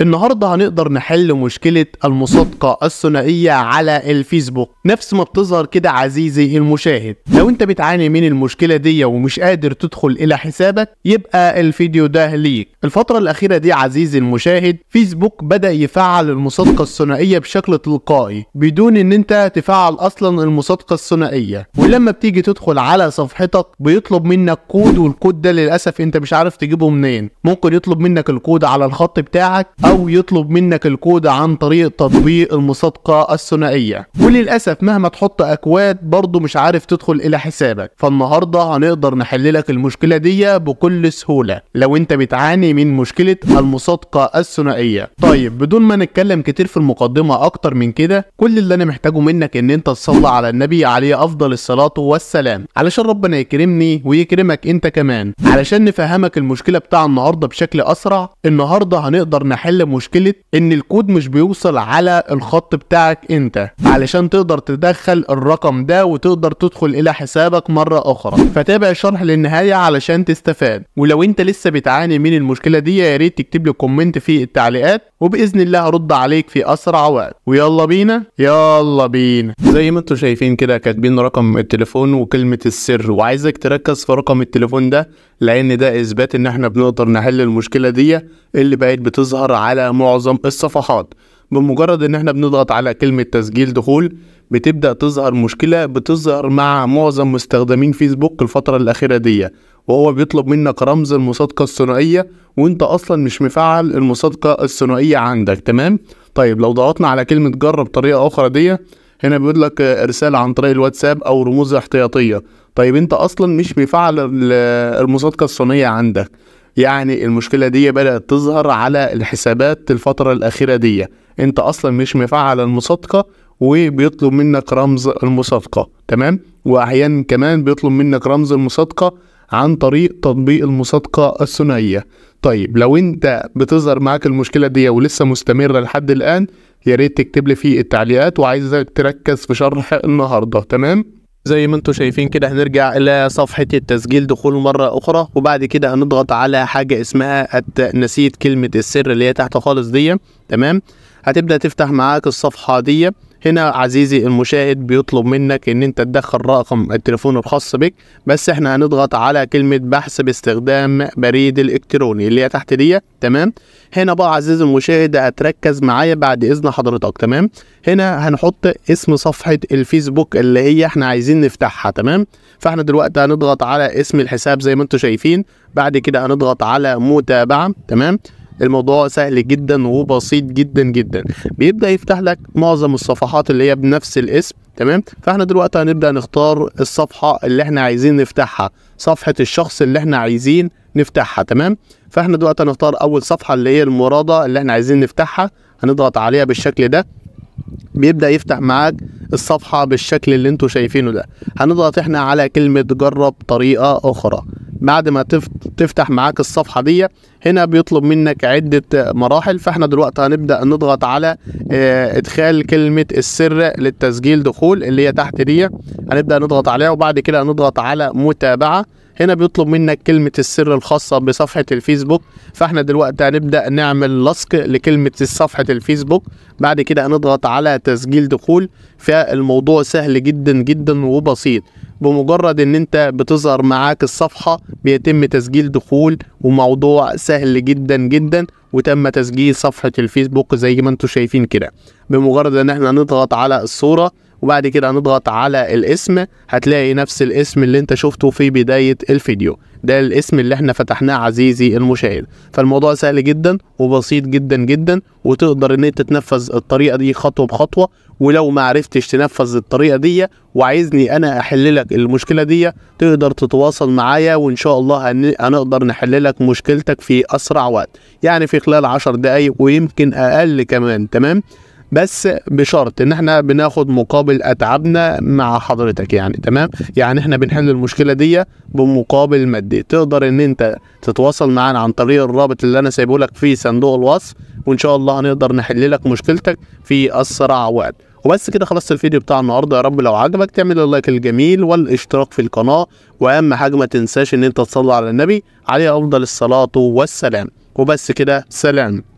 النهاردة هنقدر نحل مشكلة المصادقة الثنائية على الفيسبوك. نفس ما بتظهر كده عزيزي المشاهد. لو انت بتعاني من المشكلة دي ومش قادر تدخل إلى حسابك يبقى الفيديو ده ليك. الفترة الأخيرة دي عزيزي المشاهد فيسبوك بدأ يفعل المصادقة الثنائية بشكل تلقائي بدون إن أنت تفعل أصلا المصادقة الثنائية. ولما بتيجي تدخل على صفحتك بيطلب منك كود والكود ده للأسف أنت مش عارف تجيبه منين. ممكن يطلب منك الكود على الخط بتاعك أو يطلب منك الكود عن طريق تطبيق المصادقة الثنائية. وللأسف مهما تحط أكواد برضه مش عارف تدخل إلى حسابك. فالنهاردة هنقدر نحل لك المشكلة دي بكل سهولة. لو أنت بتعاني من مشكلة المصادقة الثنائية. طيب بدون ما نتكلم كتير في المقدمة أكتر من كده كل اللي أنا محتاجه منك إن أنت تصلي على النبي عليه أفضل الصلاة والسلام. علشان ربنا يكرمني ويكرمك أنت كمان. علشان نفهمك المشكلة بتاع النهاردة بشكل أسرع النهاردة هنقدر نحل مشكلة إن الكود مش بيوصل على الخط بتاعك أنت. علشان تقدر تدخل الرقم ده وتقدر تدخل إلى حسابك مرة أخرى. فتابع الشرح للنهاية علشان تستفاد. ولو أنت لسه بتعاني من المشكلة دي يا ريت تكتب لي comment في التعليقات وبإذن الله هرد عليك في أسرع وقت. ويلا بينا؟ يلا بينا. زي ما أنتم شايفين كده كاتبين رقم التليفون وكلمة السر وعايزك تركز في رقم التليفون ده لأن ده إثبات إن إحنا بنقدر نحل المشكلة دي اللي بقت بتظهر على معظم الصفحات. بمجرد إن إحنا بنضغط على كلمة تسجيل دخول بتبدأ تظهر مشكلة بتظهر مع معظم مستخدمين فيسبوك الفترة الأخيرة دي. وهو بيطلب منك رمز المصادقة الثنائية وانت أصلا مش مفعل المصادقة الثنائية عندك. تمام؟ طيب لو ضغطنا على كلمة جرب طريقة أخرى دي هنا بيقول لك إرسال عن طريق الواتساب أو رموز احتياطية. طيب انت أصلا مش مفعل المصادقة الثنائية عندك. يعني المشكلة دي بدأت تظهر على الحسابات الفترة الأخيرة دي. انت أصلا مش مفعل المصادقة وبيطلب منك رمز المصادقة تمام؟ وأحيانا كمان بيطلب منك رمز المصادقة عن طريق تطبيق المصادقة الثنائية. طيب لو أنت بتظهر معاك المشكلة دي ولسه مستمرة لحد الآن يا ريت تكتب لي في التعليقات وعايزك تركز في شرح النهاردة تمام؟ زي ما أنتم شايفين كده هنرجع إلى صفحة التسجيل دخول مرة أخرى وبعد كده هنضغط على حاجة اسمها نسيت كلمة السر اللي هي تحت خالص دي تمام؟ هتبدأ تفتح معاك الصفحة دي. هنا عزيزي المشاهد بيطلب منك إن أنت تدخل رقم التليفون الخاص بك بس إحنا هنضغط على كلمة بحث باستخدام بريد الالكتروني اللي هي تحت دي تمام؟ هنا بقى عزيزي المشاهد هتركز معايا بعد إذن حضرتك تمام؟ هنا هنحط اسم صفحة الفيسبوك اللي هي إحنا عايزين نفتحها تمام؟ فإحنا دلوقتي هنضغط على اسم الحساب زي ما أنتم شايفين بعد كده هنضغط على متابعة تمام؟ الموضوع سهل جدا وبسيط جدا جدا. بيبدأ يفتح لك معظم الصفحات اللي هي بنفس الاسم تمام؟ فإحنا دلوقتي هنبدأ نختار الصفحة اللي إحنا عايزين نفتحها صفحة الشخص اللي إحنا عايزين نفتحها تمام؟ فإحنا دلوقتي هنختار أول صفحة اللي هي المرادة اللي إحنا عايزين نفتحها هنضغط عليها بالشكل ده. بيبدأ يفتح معاك الصفحة بالشكل اللي أنتوا شايفينه ده. هنضغط إحنا على كلمة جرب طريقة أخرى. بعد ما تفتح معاك الصفحة دي هنا بيطلب منك عدة مراحل فإحنا دلوقتي هنبدأ نضغط على آه إدخال كلمة السر للتسجيل دخول اللي هي تحت دي هنبدأ نضغط عليها وبعد كده هنضغط على متابعة. هنا بيطلب منك كلمة السر الخاصة بصفحة الفيسبوك فإحنا دلوقتي هنبدأ نعمل لصق لكلمة صفحة الفيسبوك. بعد كده هنضغط على تسجيل دخول فالموضوع سهل جدا جدا وبسيط. بمجرد إن أنت بتظهر معاك الصفحة بيتم تسجيل دخول وموضوع سهل جدا جدا وتم تسجيل صفحة الفيسبوك زي ما أنتم شايفين كده. بمجرد إن إحنا نضغط على الصورة وبعد كده هنضغط على الاسم هتلاقي نفس الاسم اللي أنت شفته في بداية الفيديو. ده الاسم اللي إحنا فتحناه عزيزي المشاهد. فالموضوع سهل جدا وبسيط جدا جدا وتقدر إن أنت تنفذ الطريقة دي خطوة بخطوة. ولو ما عرفتش تنفذ الطريقة دي وعايزني أنا أحل لك المشكلة دي تقدر تتواصل معايا وإن شاء الله هنقدر نحل لك مشكلتك في أسرع وقت. يعني في خلال عشر دقايق ويمكن أقل كمان تمام؟ بس بشرط إن إحنا بناخد مقابل اتعابنا مع حضرتك يعني تمام؟ يعني إحنا بنحل المشكلة دي بمقابل مادي. تقدر إن أنت تتواصل معانا عن طريق الرابط اللي أنا سايبه لك في صندوق الوصف وإن شاء الله هنقدر نحل لك مشكلتك في أسرع وقت. وبس كده خلصت الفيديو بتاع النهارده. يا رب لو عجبك تعمل اللايك الجميل والاشتراك في القناة. وأهم حاجة ما تنساش إن أنت تصلي على النبي عليه أفضل الصلاة والسلام. وبس كده سلام.